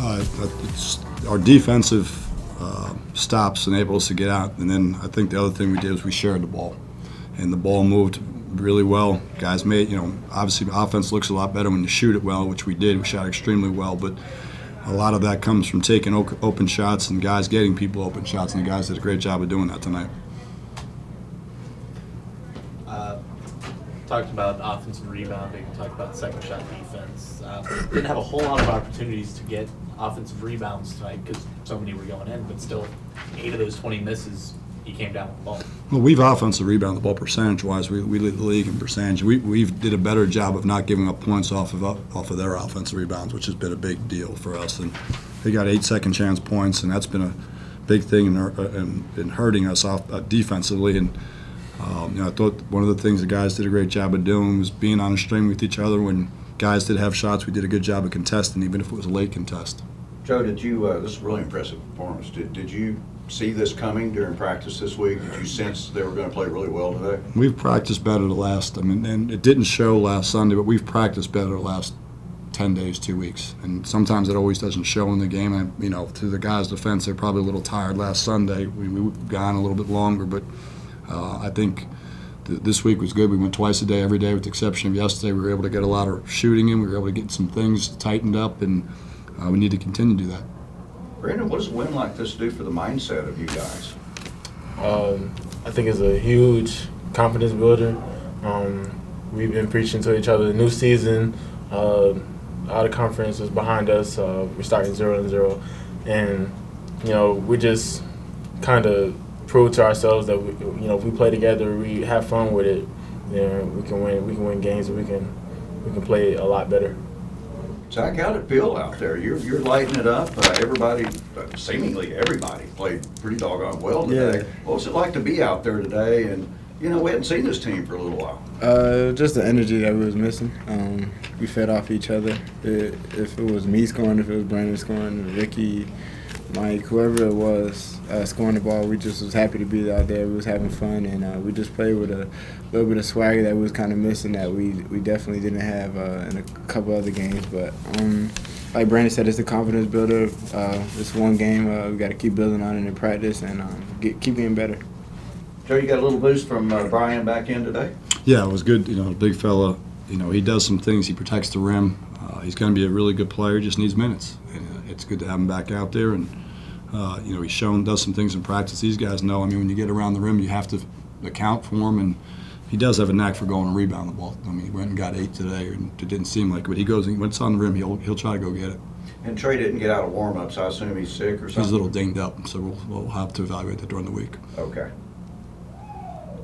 our defensive uh, stops enabled us to get out. And then I think the other thing we did was we shared the ball, and the ball moved really well. Guys made, you know, obviously offense looks a lot better when you shoot it well, which we did. We shot extremely well, but a lot of that comes from taking open shots and guys getting people open shots, and the guys did a great job of doing that tonight. Uh, talked about offensive rebounding, talked about second shot defense. Uh, didn't have a whole lot of opportunities to get offensive rebounds tonight because so many were going in, but still, eight of those 20 misses, he came down with the ball. Well, we've offensive rebound the ball percentage wise. We, we lead the league in percentage. We we did a better job of not giving up points off of off of their offensive rebounds, which has been a big deal for us. And they got eight second chance points, and that's been a big thing in, in, in hurting us off uh, defensively. And um, you know, I thought one of the things the guys did a great job of doing was being on a string with each other. When guys did have shots, we did a good job of contesting, even if it was a late contest. Joe, did you? Uh, this is a really impressive performance. Did did you see this coming during practice this week? Did you sense they were going to play really well today? We've practiced better the last. I mean, and it didn't show last Sunday, but we've practiced better the last 10 days, two weeks. And sometimes it always doesn't show in the game. And, you know, to the guys' defense, they're probably a little tired last Sunday. We, we've gone a little bit longer, but uh, I think th this week was good. We went twice a day, every day, with the exception of yesterday. We were able to get a lot of shooting in. We were able to get some things tightened up, and uh, we need to continue to do that. Brandon, what does a win like this do for the mindset of you guys? Um, I think it's a huge confidence builder. Um, we've been preaching to each other. The new season, uh, out of conference is behind us. Uh, we're starting zero and zero, and you know we just kind of prove to ourselves that we, you know if we play together, we have fun with it, then we can win. We can win games. And we can we can play a lot better. Zach, how'd it feel out there? You're, you're lighting it up. Uh, everybody, uh, seemingly everybody, played pretty doggone well today. Yeah. What was it like to be out there today? And, you know, we hadn't seen this team for a little while. Uh, just the energy that we was missing. Um, we fed off each other. It, if it was me scoring, if it was Brandon scoring, Ricky, Mike, whoever it was uh, scoring the ball, we just was happy to be out there. We was having fun, and uh, we just played with a little bit of swagger that we was kind of missing that we we definitely didn't have uh, in a couple other games. But um, like Brandon said, it's a confidence builder. Uh, it's one game. Uh, we got to keep building on it in practice and um, get, keep getting better. Joe, you got a little boost from uh, Brian back in today. Yeah, it was good. You know, big fella. You know, he does some things. He protects the rim. he's going to be a really good player. Just needs minutes. And, it's good to have him back out there and uh, you know, he's shown does some things in practice. These guys know. I mean, when you get around the rim, you have to account for him, and he does have a knack for going and rebound the ball. I mean, he went and got eight today, and it didn't seem like it, but he goes and when it's on the rim, he'll he'll try to go get it. And Trey didn't get out of warm-ups. I assume he's sick or something. He's a little dinged up, so we'll, we'll have to evaluate that during the week. Okay.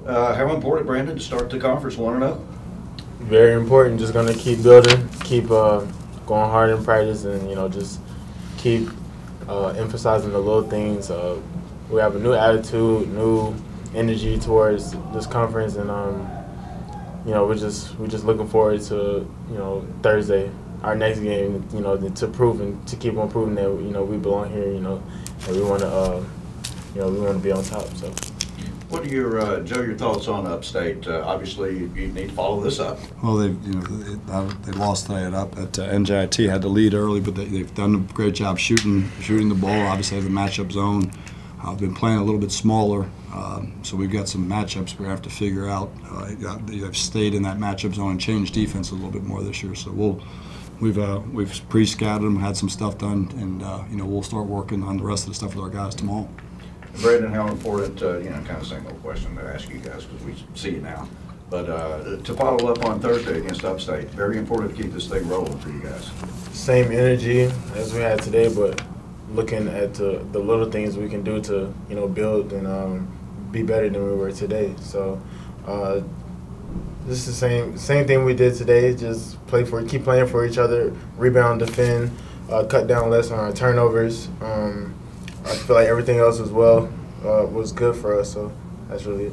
Uh, how important, Brandon, to start the conference one and zero? Oh? Very important. Just gonna keep building, keep uh, going hard in practice, and you know just keep uh, emphasizing the little things. Uh, we have a new attitude, new energy towards this conference, and um, you know we're just we're just looking forward to you know Thursday, our next game. You know to prove and to keep on proving that you know we belong here. You know, and we want to uh, you know we want to be on top. So. What are your, uh, Joe, your thoughts on Upstate? Uh, obviously, you need to follow this up. Well, they, you know, they, lost tonight up at uh, NJIT. Had to lead early, but they, have done a great job shooting, shooting the ball. Obviously, a matchup zone. I've uh, been playing a little bit smaller, um, so we've got some matchups we have to figure out. Uh, they've stayed in that matchup zone and changed defense a little bit more this year. So we'll we've uh, we've pre-scouted them, had some stuff done, and uh, you know we'll start working on the rest of the stuff with our guys tomorrow. Brandon, how important, uh, you know, kind of same old question to ask you guys because we see you now. But uh, to follow up on Thursday against Upstate, very important to keep this thing rolling for you guys. Same energy as we had today, but looking at the, the little things we can do to, you know, build and um, be better than we were today. So uh, this is the same same thing we did today. Just play for, keep playing for each other, rebound, defend, uh, cut down less on our turnovers. Um, I feel like everything else as well uh, was good for us. So that's really it.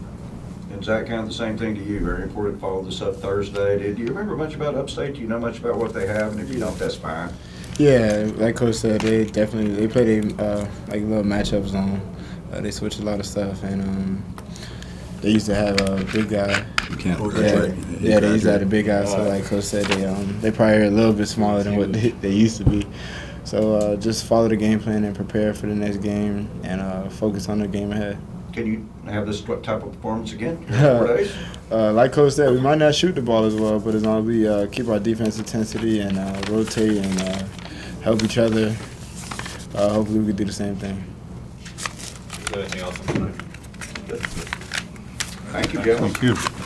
And Zach, kind of the same thing to you. Very important to follow this up Thursday. Did you remember much about Upstate? Do you know much about what they have? And if you don't, that's fine. Yeah, like Coach said, they definitely they play a uh, like little matchup zone. Uh, they switch a lot of stuff, and um, they used to have a big guy. You can't. Yeah, right. yeah, they used to have a big guy. So like Coach said, they um, they probably are a little bit smaller than what they, they used to be. So uh, just follow the game plan and prepare for the next game and uh, focus on the game ahead. Can you have this type of performance again? in Four days? Uh, like Coach said, we might not shoot the ball as well, but as long as we uh, keep our defense intensity and uh, rotate and uh, help each other, uh, hopefully we can do the same thing. Is there anything else on tonight? Thank you, gentlemen. Thank you.